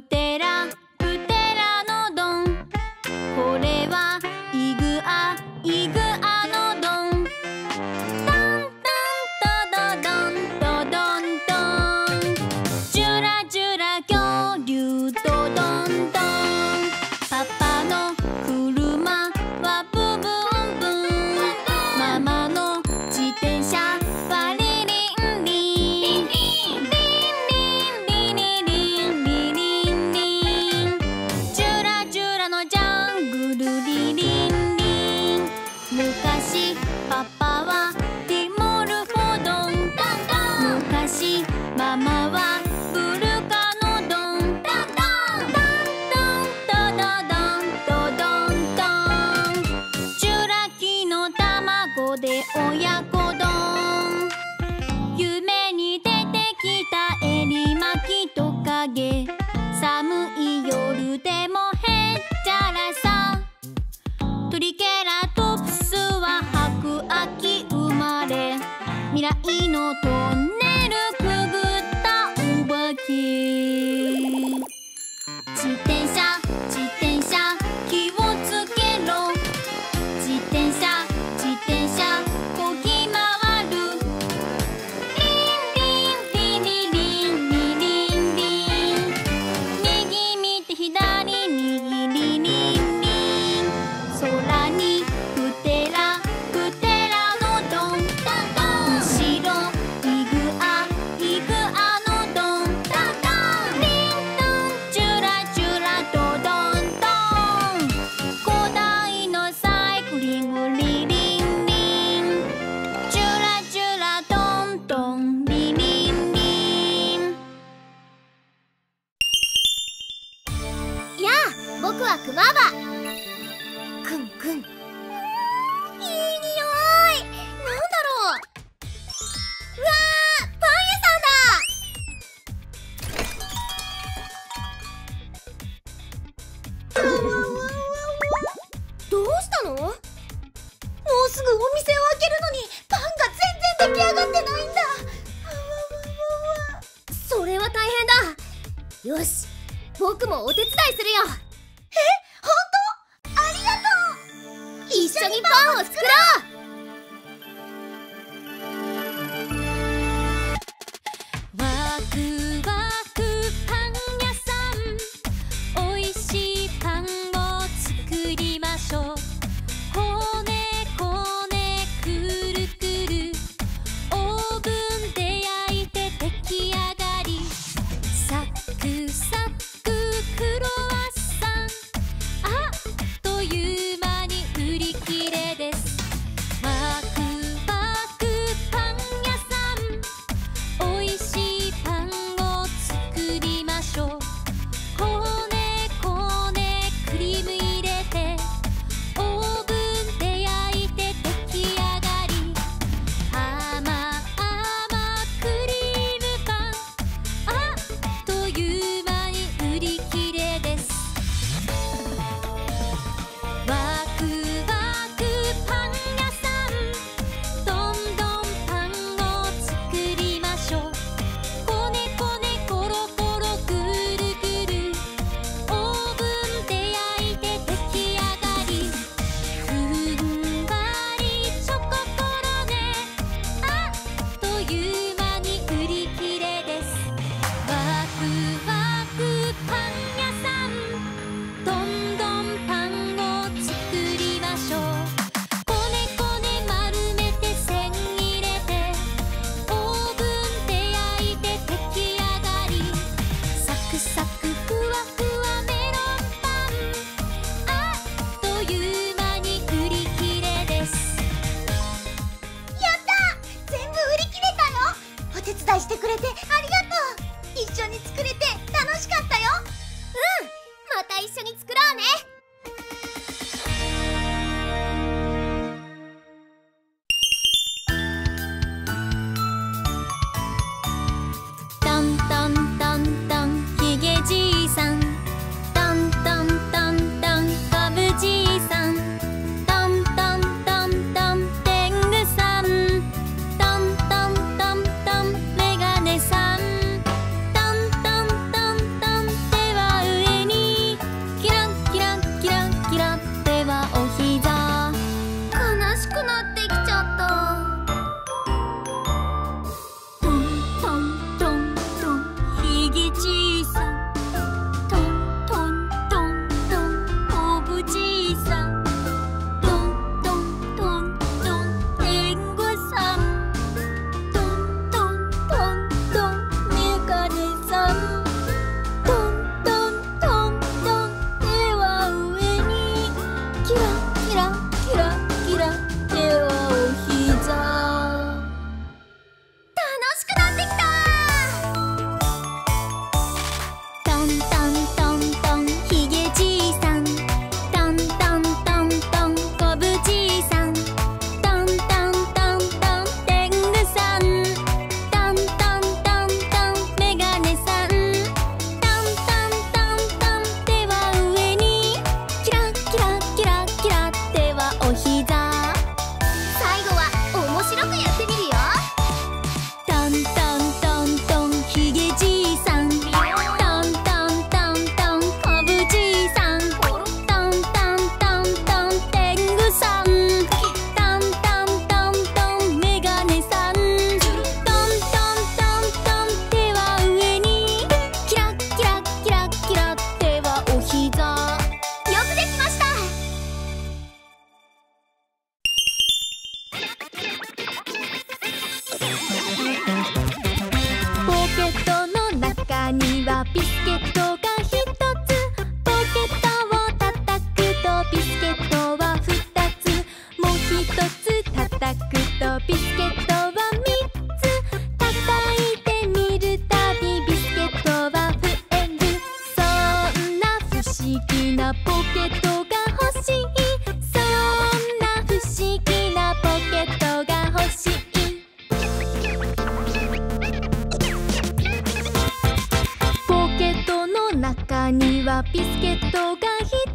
くておやはにはビスケットが必要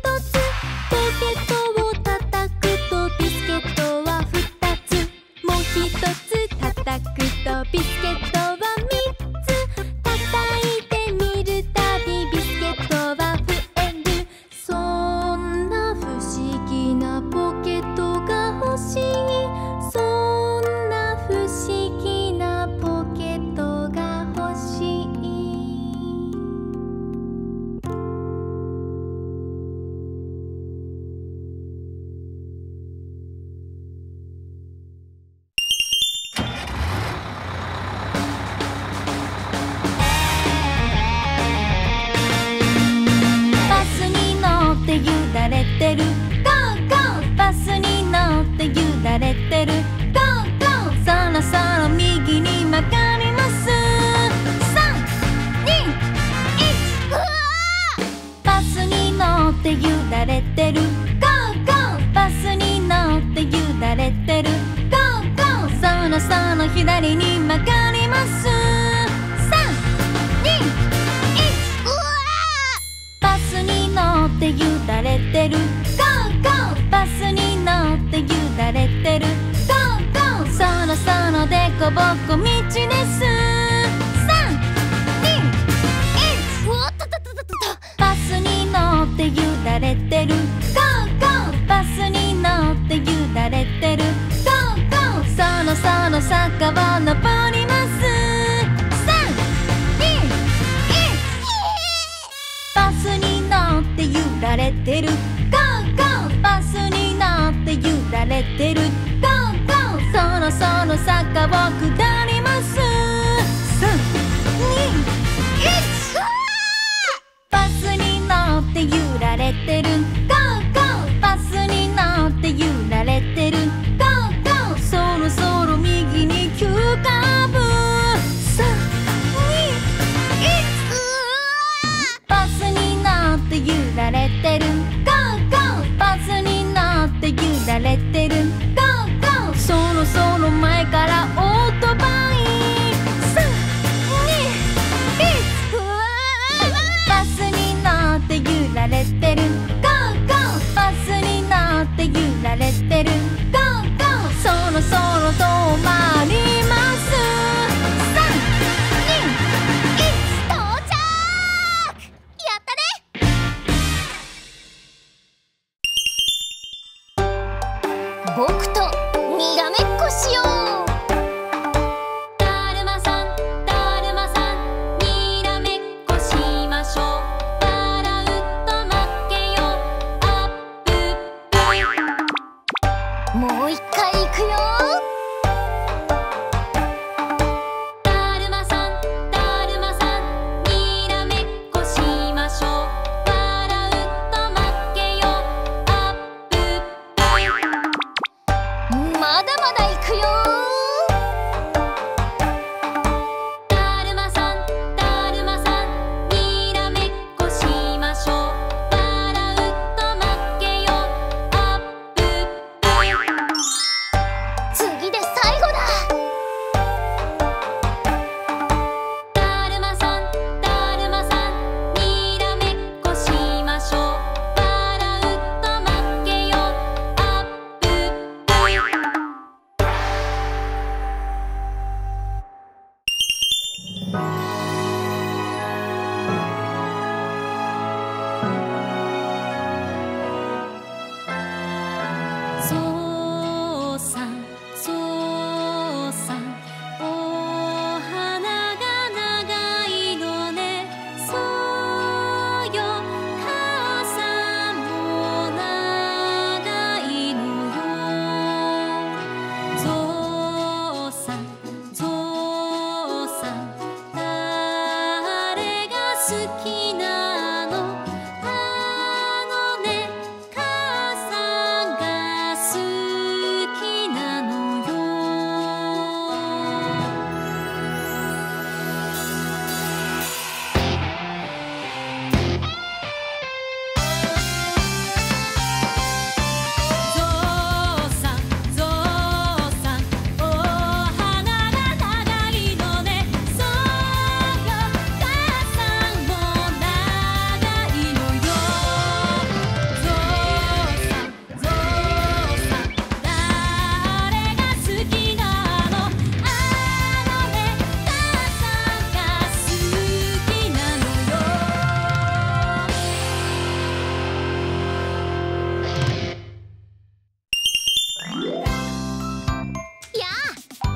坂を下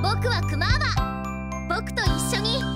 僕はクマーバ。僕と一緒に。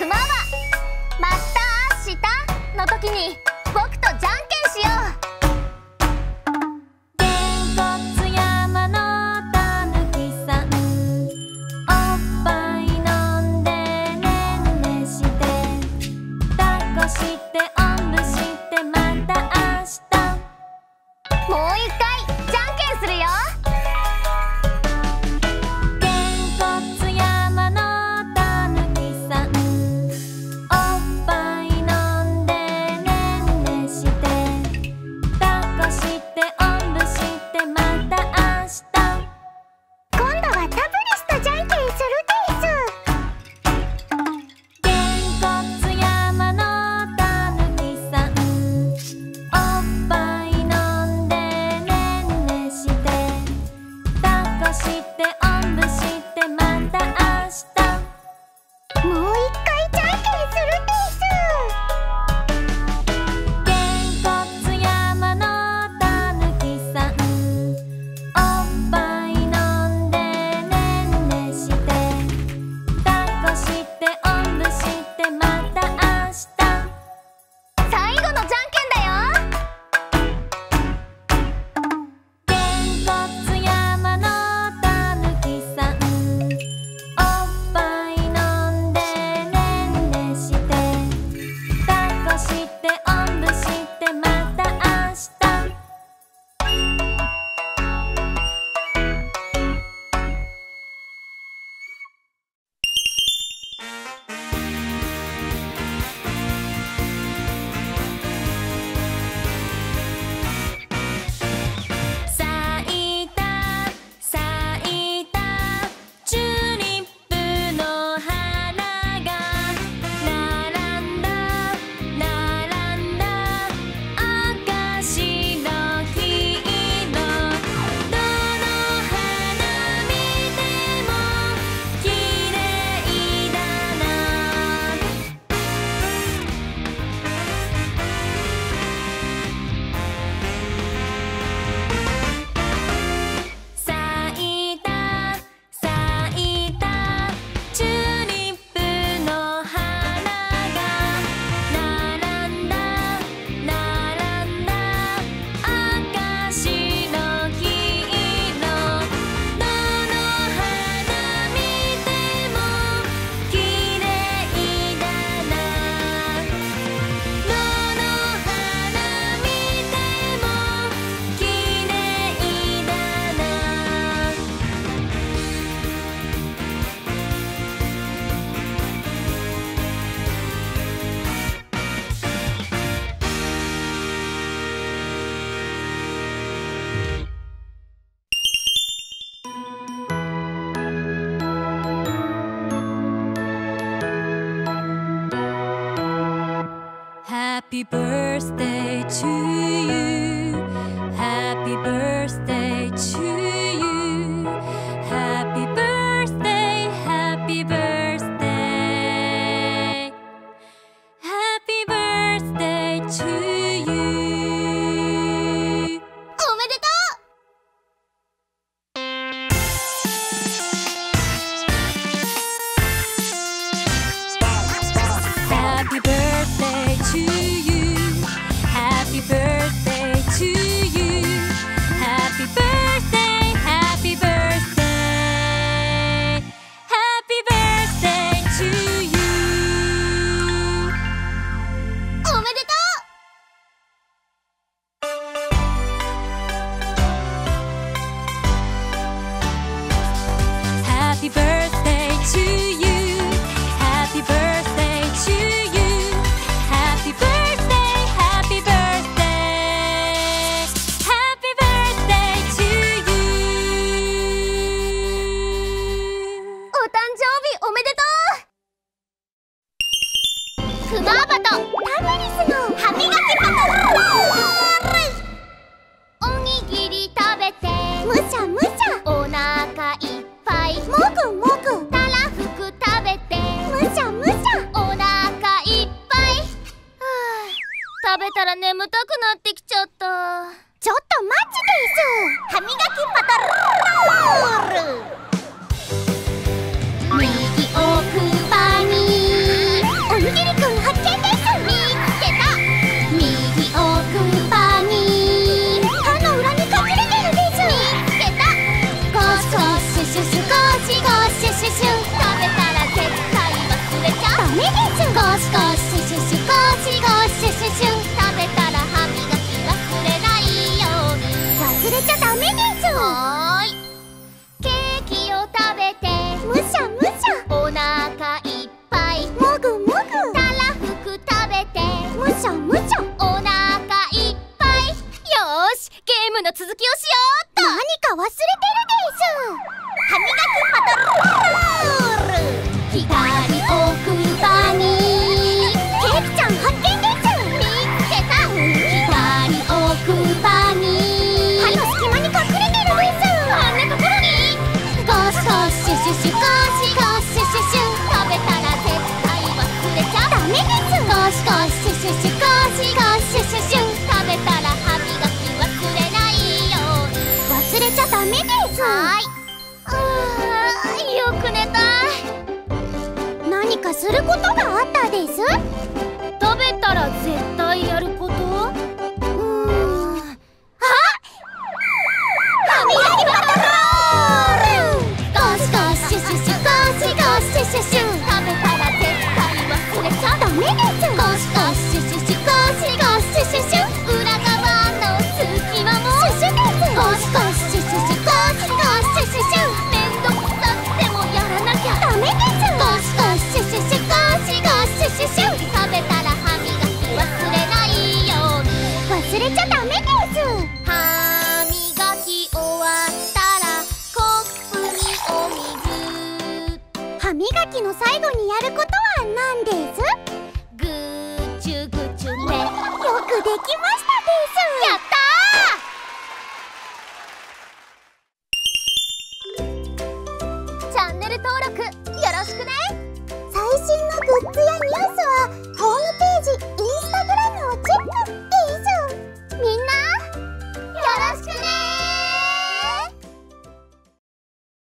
クマは「また明日」の時に僕とじゃんけんしよう。